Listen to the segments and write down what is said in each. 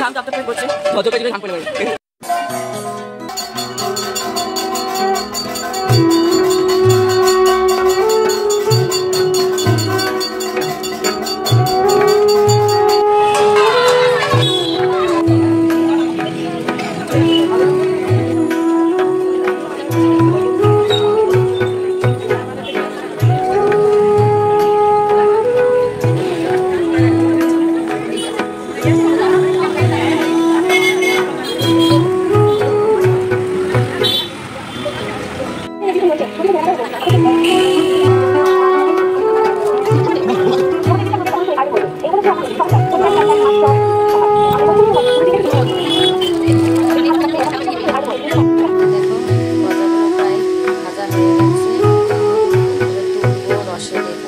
ঘাম চাপতে করছে ভদ্রকে দিলে ঘাম পড়ে Gracias.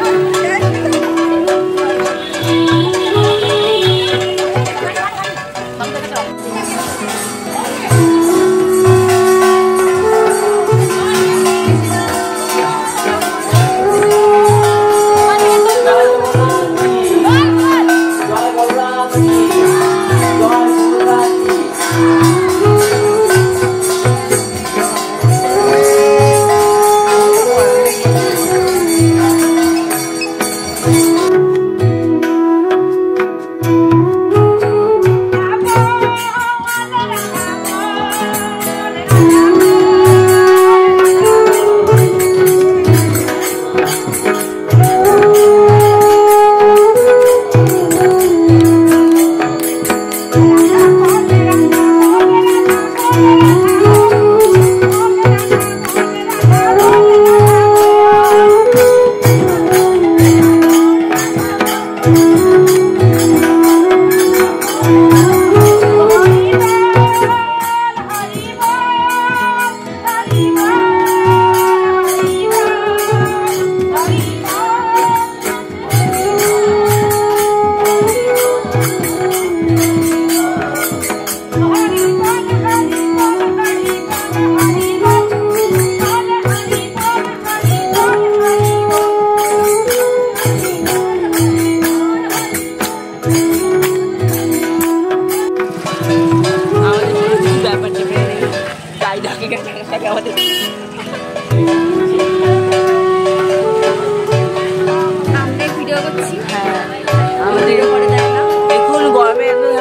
থেকে টাকা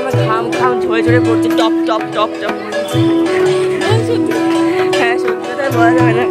আমার খাম খাম ঝরে ঝরে পড়ছে টপ টপ টপ টপ হ্যাঁ সত্যি কথা বলা যাবে না।